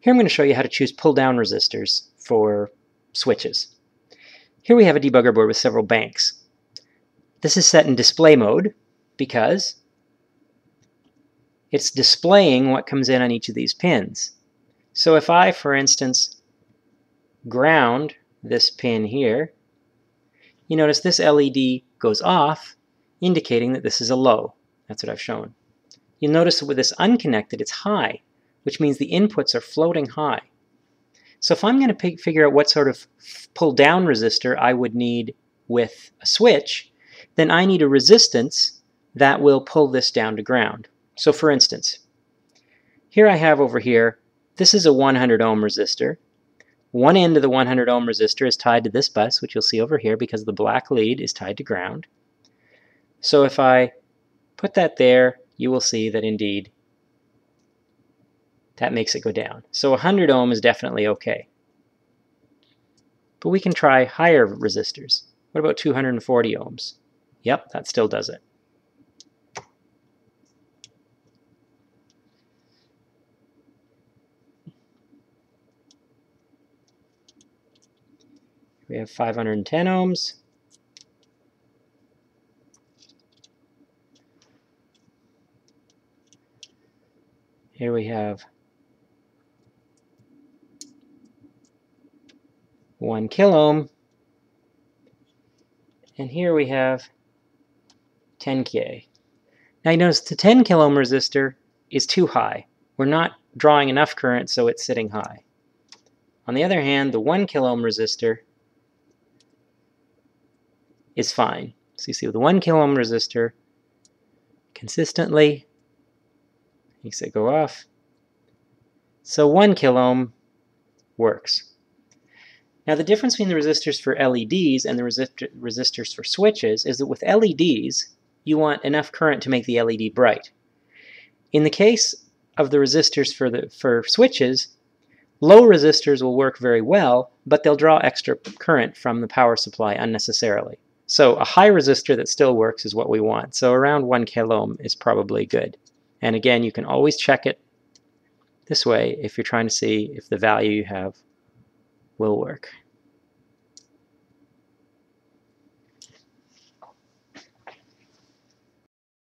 Here I'm going to show you how to choose pull-down resistors for switches. Here we have a debugger board with several banks. This is set in display mode because it's displaying what comes in on each of these pins. So if I, for instance, ground this pin here, you notice this LED goes off, indicating that this is a low. That's what I've shown. You'll notice with this unconnected, it's high, which means the inputs are floating high. So if I'm going to figure out what sort of pull down resistor I would need with a switch, then I need a resistance that will pull this down to ground. So for instance, here I have over here, this is a 100 ohm resistor. One end of the 100 ohm resistor is tied to this bus, which you'll see over here because the black lead is tied to ground. So if I put that there, you will see that indeed that makes it go down. So 100 ohm is definitely okay. But we can try higher resistors. What about 240 ohms? Yep, that still does it. We have 510 ohms. Here we have 1 kiloohm. And here we have 10 K. Now you notice the 10 kiloohm resistor is too high. We're not drawing enough current so it's sitting high. On the other hand, the 1 kiloohm resistor is fine. So you see with the 1 kiloohm resistor, consistently, makes it go off. So 1 kiloohm works. Now the difference between the resistors for LEDs and the resistor resistors for switches is that with LEDs, you want enough current to make the LED bright. In the case of the resistors for, the, for switches, low resistors will work very well, but they'll draw extra current from the power supply unnecessarily. So a high resistor that still works is what we want. So around 1 kiloohm is probably good. And again, you can always check it this way if you're trying to see if the value you have will work.